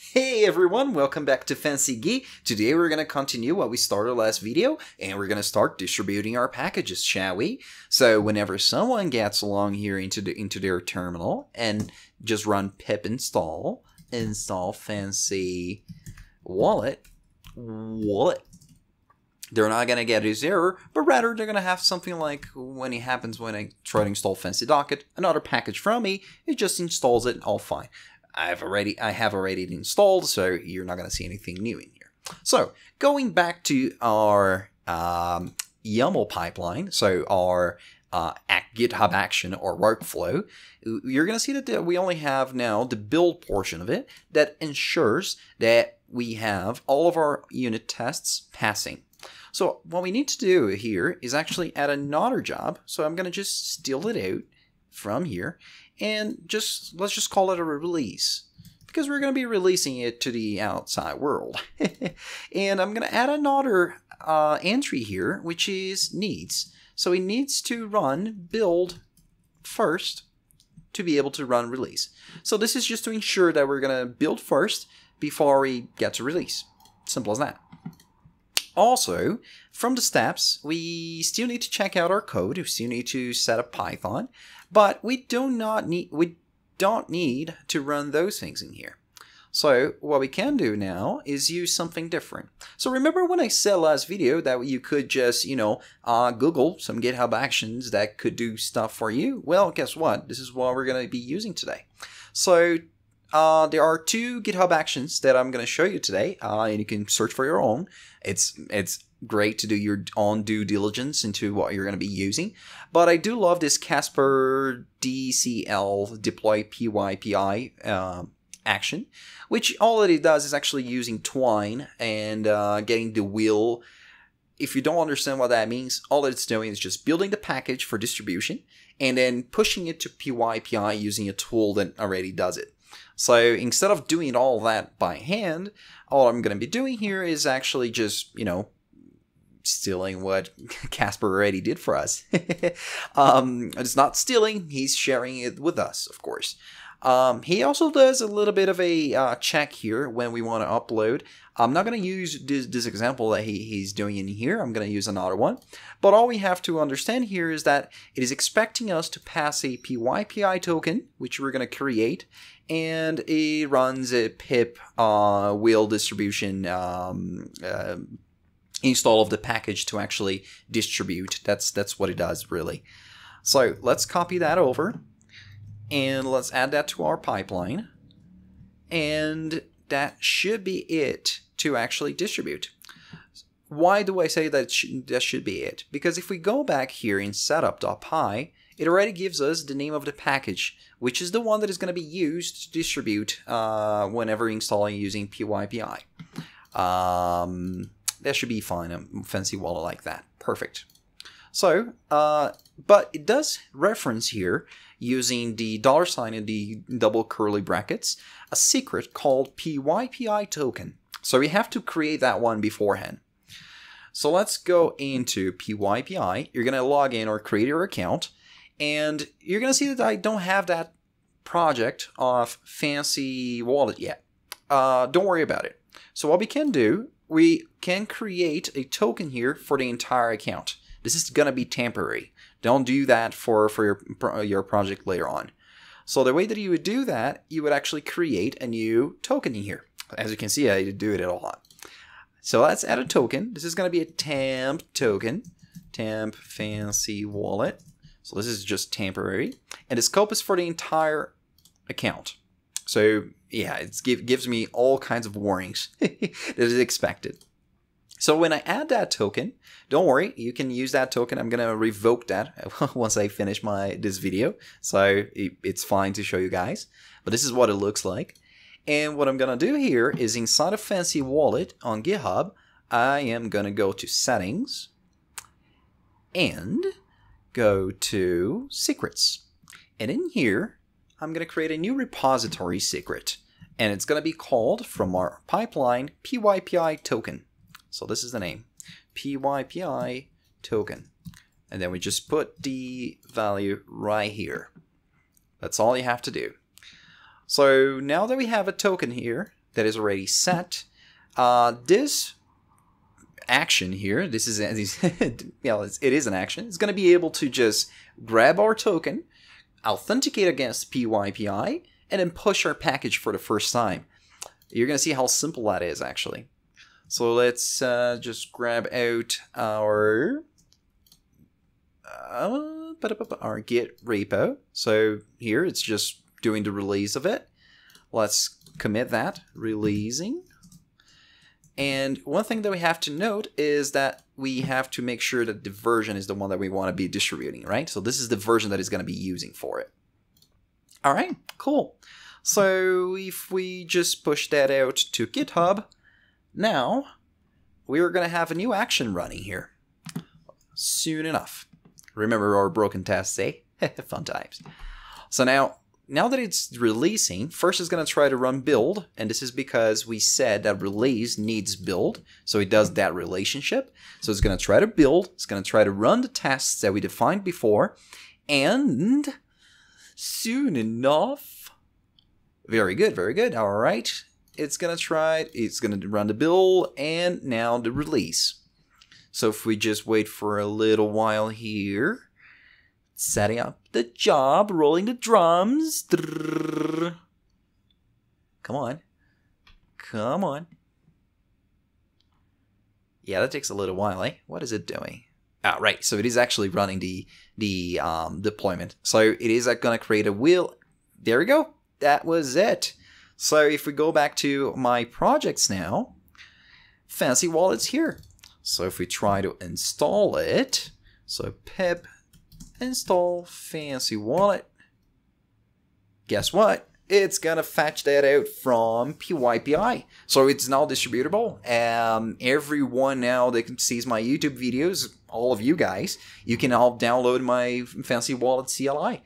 Hey everyone, welcome back to Fancy Geek. Today we're going to continue what we started last video, and we're going to start distributing our packages, shall we? So whenever someone gets along here into the into their terminal and just run pip install, install Fancy Wallet, wallet, they're not going to get this error, but rather they're going to have something like when it happens when I try to install Fancy Docket, another package from me, it just installs it all fine. I've already I have already installed, so you're not going to see anything new in here. So going back to our um, YAML pipeline, so our uh, GitHub action or workflow, you're going to see that we only have now the build portion of it that ensures that we have all of our unit tests passing. So what we need to do here is actually add another job. So I'm going to just steal it out from here and just let's just call it a release because we're going to be releasing it to the outside world. and I'm going to add another uh, entry here, which is needs. So it needs to run build first to be able to run release. So this is just to ensure that we're going to build first before we get to release. Simple as that. Also, from the steps, we still need to check out our code. We still need to set up Python, but we do not need we don't need to run those things in here. So what we can do now is use something different. So remember when I said last video that you could just, you know, uh, Google some GitHub actions that could do stuff for you? Well, guess what? This is what we're going to be using today. So uh, there are two GitHub actions that I'm going to show you today, uh, and you can search for your own. It's it's great to do your own due diligence into what you're going to be using. But I do love this Casper DCL deploy PYPI uh, action, which all that it does is actually using Twine and uh, getting the wheel. If you don't understand what that means, all that it's doing is just building the package for distribution and then pushing it to PYPI using a tool that already does it. So instead of doing all that by hand, all I'm going to be doing here is actually just, you know, stealing what Casper already did for us. um, it's not stealing, he's sharing it with us, of course. Um, he also does a little bit of a uh, check here when we want to upload. I'm not going to use this, this, example that he, he's doing in here. I'm going to use another one. But all we have to understand here is that it is expecting us to pass a PYPI token, which we're going to create, and it runs a pip uh, wheel distribution um, uh, install of the package to actually distribute. That's that's what it does really. So let's copy that over and let's add that to our pipeline. And that should be it to actually distribute. Why do I say that that should be it? Because if we go back here in setup.py, it already gives us the name of the package, which is the one that is going to be used to distribute uh, whenever installing using PYPI. Um, that should be fine. A fancy wallet like that. Perfect. So, uh, but it does reference here using the dollar sign and the double curly brackets a secret called PYPI token. So we have to create that one beforehand. So let's go into PYPI. You're going to log in or create your account, and you're going to see that I don't have that project of Fancy Wallet yet. Uh, don't worry about it. So what we can do we can create a token here for the entire account. This is going to be temporary. Don't do that for, for your, your project later on. So the way that you would do that, you would actually create a new token here. As you can see, I did do it a lot. So let's add a token. This is going to be a temp token. Temp fancy wallet. So this is just temporary. And the scope is for the entire account. So yeah, it give, gives me all kinds of warnings that is expected. So when I add that token, don't worry, you can use that token. I'm gonna revoke that once I finish my this video, so it, it's fine to show you guys. But this is what it looks like. And what I'm gonna do here is inside of Fancy Wallet on GitHub, I am gonna go to Settings and go to Secrets. And in here, I'm going to create a new repository secret, and it's going to be called from our pipeline PYPI token. So this is the name, PYPI token. And then we just put the value right here. That's all you have to do. So now that we have a token here that is already set. Uh, this action here, this is this, yeah, it is an action. It's going to be able to just grab our token, authenticate against PYPI, and then push our package for the first time. You're going to see how simple that is actually. So let's uh, just grab out our uh, our Git repo. So here it's just doing the release of it. Let's commit that, releasing. And one thing that we have to note is that we have to make sure that the version is the one that we want to be distributing, right? So this is the version that is going to be using for it. All right, cool. So if we just push that out to GitHub, now we're going to have a new action running here soon enough. Remember our broken tests, eh? Fun times. So now now that it's releasing, first it's going to try to run build, and this is because we said that release needs build, so it does that relationship. So it's going to try to build, it's going to try to run the tests that we defined before, and soon enough, very good, very good, all right, it's going to try, it's going to run the build, and now the release. So if we just wait for a little while here, setting up the job, rolling the drums. Come on. Come on. Yeah, that takes a little while, eh? What is it doing? Ah, right. So it is actually running the the um, deployment. So it is going to create a wheel. There we go. That was it. So if we go back to my projects now, Fancy Wallet's here. So if we try to install it, so pip install fancy wallet. Guess what? It's gonna fetch that out from PYPI. So it's now distributable. Um, everyone now that can sees my YouTube videos, all of you guys, you can all download my fancy wallet CLI.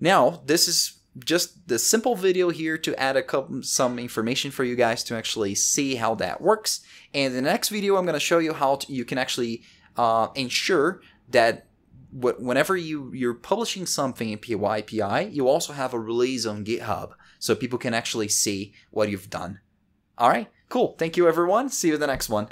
Now, this is just the simple video here to add a couple some information for you guys to actually see how that works. And in the next video, I'm going to show you how to, you can actually uh, ensure that whenever you you're publishing something in PYPI, you also have a release on GitHub so people can actually see what you've done. All right, cool. Thank you, everyone. See you in the next one.